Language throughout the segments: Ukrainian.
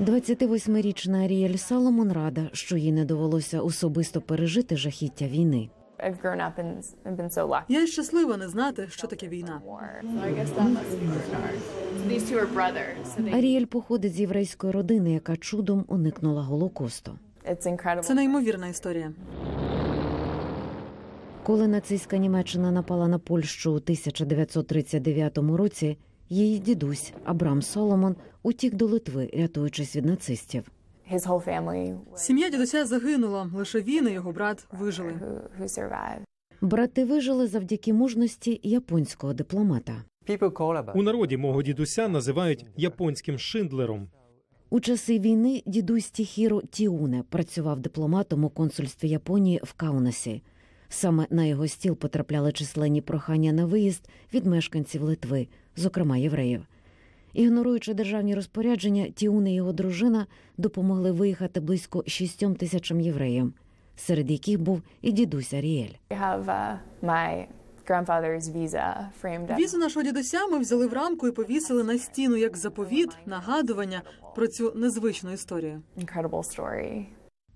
28-річна Аріель Саломон рада, що їй не довелося особисто пережити жахіття війни. I've grown up and, and been so lucky. Я щаслива не знати, що таке війна. Аріель походить з єврейської родини, яка чудом уникнула Голокосту. It's. Це неймовірна історія. Коли нацистська Німеччина напала на Польщу у 1939 році, її дідусь Абрам Соломон утік до Литви, рятуючись від нацистів. Сім'я дідуся загинула. Лише він і його брат вижили. Брати вижили завдяки мужності японського дипломата. У народі мого дідуся називають японським Шиндлером. У часи війни дідусь Тіхіро Тіуне працював дипломатом у консульстві Японії в Каунасі. Саме на його стіл потрапляли численні прохання на виїзд від мешканців Литви, зокрема євреїв. Ігноруючи державні розпорядження, Тіуне і його дружина допомогли виїхати близько шістьом тисячам євреїв, серед яких був і дідусь Аріель. Uh. Візу нашого дідуся ми взяли в рамку і повісили на стіну як заповіт, нагадування про цю незвичну історію.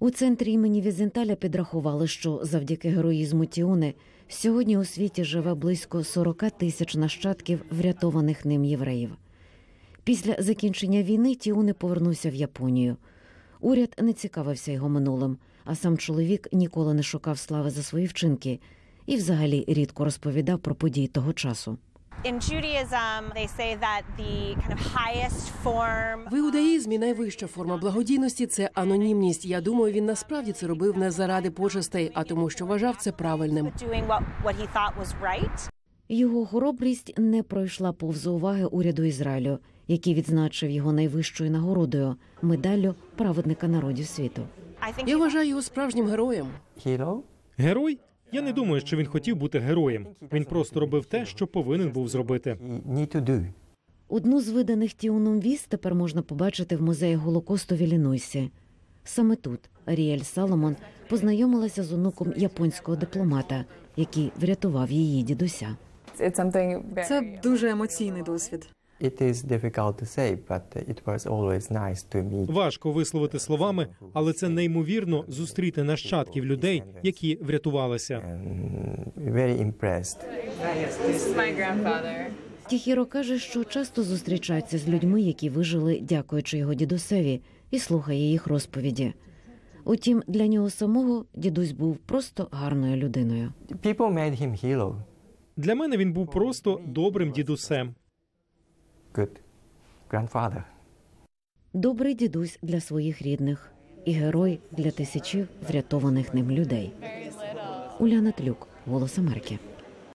У центрі імені Візенталя підрахували, що завдяки героїзму Тіуни сьогодні у світі живе близько 40 тисяч нащадків врятованих ним євреїв. Після закінчення війни Тіуни повернувся в Японію. Уряд не цікавився його минулим, а сам чоловік ніколи не шукав слави за свої вчинки і взагалі рідко розповідав про події того часу. In Judaism, they say that the kind of highest form В іудаїзмі найвища форма благодійності це анонімність. Я думаю, він насправді це робив не заради почестей, а тому, що вважав це правильним. doing what, what he thought was right. Його хоробрість не пройшла повз уваги уряду Ізраїлю, який відзначив його найвищою нагородою медаллю праведника народів світу. Я вважаю його справжнім героєм. Герой? Я не думаю, що він хотів бути героєм. Він просто робив те, що повинен був зробити. Одну з виданих Тіуном віз тепер можна побачити в музеї Голокосту в Іллінойсі. Саме тут Аріель Саломон познайомилася з онуком японського дипломата, який врятував її дідуся. Це дуже емоційний досвід. It is difficult to say, but it was always nice to meet. Важко висловити словами, але це неймовірно зустріти нащадків людей, які врятувалися. very impressed. This is my grandfather. Тіхіро каже, що часто зустрічається з людьми, які вижили, дякуючи його дідусеві, і слухає їх розповіді. Утім, для нього самого дідусь був просто гарною людиною. People made him hero. Для мене він був просто добрим дідусем. Good grandfather. Добрий дідусь для своїх рідних і герой для тисячів врятованих ним людей. Уляна Тлюк, Голос Америки.